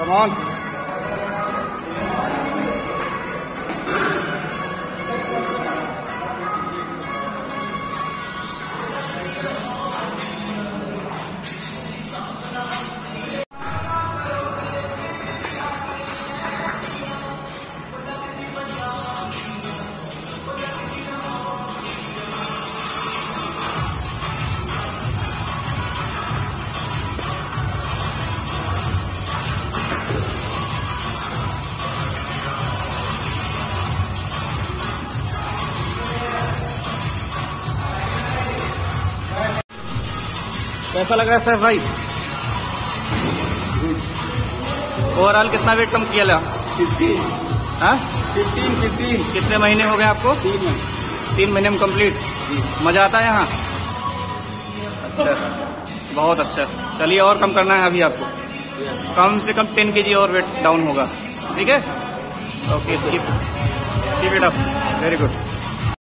Come on. कैसा लग रहा है सर भाई? ओवरऑल कितना वेट कम किया ला? फिफ्टीन हाँ? फिफ्टीन फिफ्टीन कितने महीने हो गए आपको? तीन है तीन महीने में कंप्लीट मज़ा आता है यहाँ? अच्छा. बहुत अच्छा. चलिए और कम करना है अभी आपको. कम से कम टेन के और वेट डाउन होगा. ठीक है? Okay keep keep it up very good